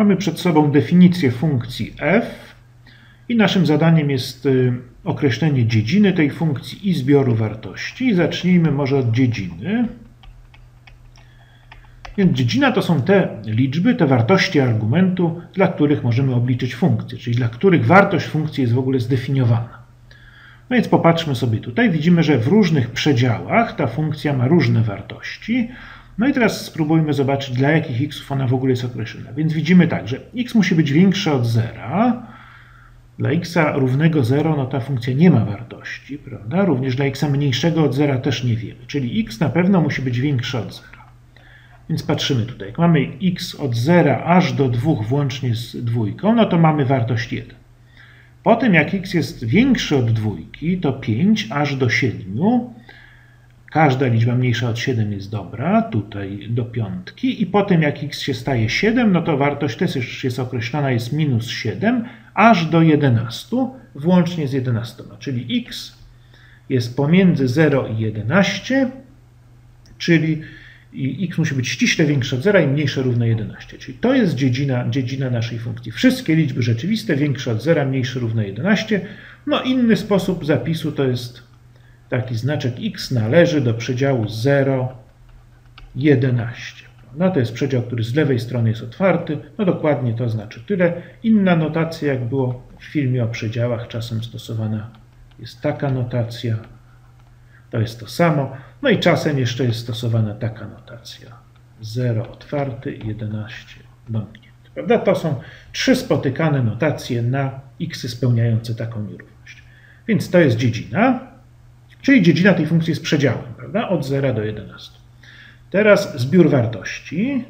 Mamy przed sobą definicję funkcji f i naszym zadaniem jest y, określenie dziedziny tej funkcji i zbioru wartości. zacznijmy może od dziedziny. Więc dziedzina to są te liczby, te wartości argumentu, dla których możemy obliczyć funkcję, czyli dla których wartość funkcji jest w ogóle zdefiniowana. No więc popatrzmy sobie tutaj. Widzimy, że w różnych przedziałach ta funkcja ma różne wartości. No i teraz spróbujmy zobaczyć, dla jakich x ona w ogóle jest określona. Więc widzimy tak, że x musi być większe od zera. Dla x równego 0 no ta funkcja nie ma wartości, prawda? Również dla x mniejszego od zera też nie wiemy. Czyli x na pewno musi być większe od zera. Więc patrzymy tutaj. Jak mamy x od 0 aż do 2 włącznie z dwójką, no to mamy wartość 1. Po tym jak x jest większy od dwójki, to 5 aż do 7. Każda liczba mniejsza od 7 jest dobra, tutaj do piątki. I po tym jak x się staje 7, no to wartość też już jest określona, jest minus 7, aż do 11, włącznie z 11. Czyli x jest pomiędzy 0 i 11, czyli x musi być ściśle większe od 0 i mniejsze równe 11. Czyli to jest dziedzina, dziedzina naszej funkcji. Wszystkie liczby rzeczywiste większe od 0, mniejsze równe 11. No inny sposób zapisu to jest taki znaczek x należy do przedziału 0, 11. No to jest przedział, który z lewej strony jest otwarty. No dokładnie to znaczy tyle. Inna notacja, jak było w filmie o przedziałach, czasem stosowana jest taka notacja. To jest to samo. No i czasem jeszcze jest stosowana taka notacja. 0 otwarty, 11 domknięty. Prawda? To są trzy spotykane notacje na x spełniające taką nierówność. Więc to jest dziedzina, czyli dziedzina tej funkcji jest przedziałem, prawda? Od 0 do 11. Teraz zbiór wartości.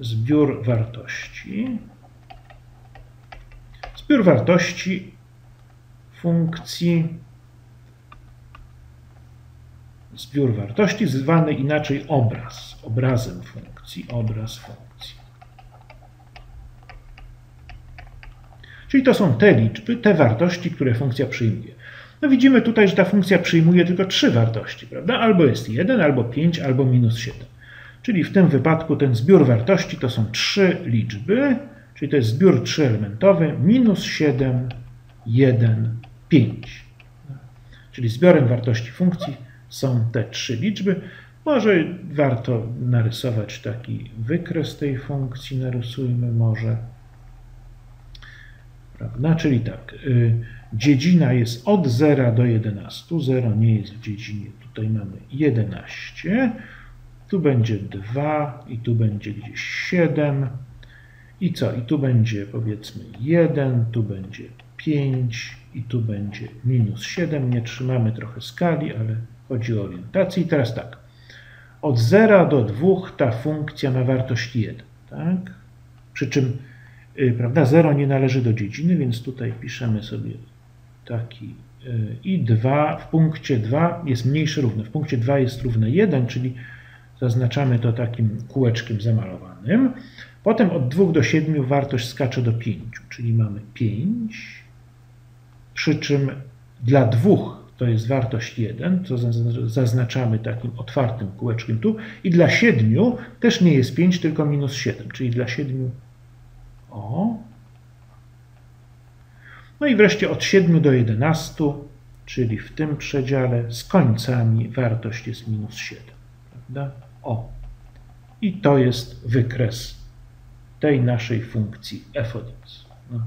Zbiór wartości. Zbiór wartości funkcji zbiór wartości, zwany inaczej obraz, obrazem funkcji, obraz funkcji. Czyli to są te liczby, te wartości, które funkcja przyjmuje. No widzimy tutaj, że ta funkcja przyjmuje tylko trzy wartości, prawda? Albo jest 1, albo 5, albo minus 7. Czyli w tym wypadku ten zbiór wartości to są trzy liczby, czyli to jest zbiór trzyelementowy, minus 7, 1, 5. Czyli zbiorem wartości funkcji są te trzy liczby. Może warto narysować taki wykres tej funkcji. Narysujmy może. Prawda? Czyli tak, y, dziedzina jest od 0 do 11. 0 nie jest w dziedzinie. Tutaj mamy 11. Tu będzie 2 i tu będzie gdzieś 7. I co? I tu będzie powiedzmy 1, tu będzie 5 i tu będzie minus 7. Nie trzymamy trochę skali, ale Chodzi o orientację. I teraz tak. Od 0 do 2 ta funkcja ma wartość 1. Tak? Przy czym yy, prawda, 0 nie należy do dziedziny, więc tutaj piszemy sobie taki yy, i 2 w punkcie 2 jest mniejszy równy. W punkcie 2 jest równe 1, czyli zaznaczamy to takim kółeczkiem zamalowanym. Potem od 2 do 7 wartość skacze do 5, czyli mamy 5, przy czym dla dwóch to jest wartość 1, co zaznaczamy takim otwartym kółeczkiem tu. I dla 7 też nie jest 5, tylko minus 7, czyli dla 7 o. No i wreszcie od 7 do 11, czyli w tym przedziale z końcami wartość jest minus 7. Prawda? O. I to jest wykres tej naszej funkcji f od x. No.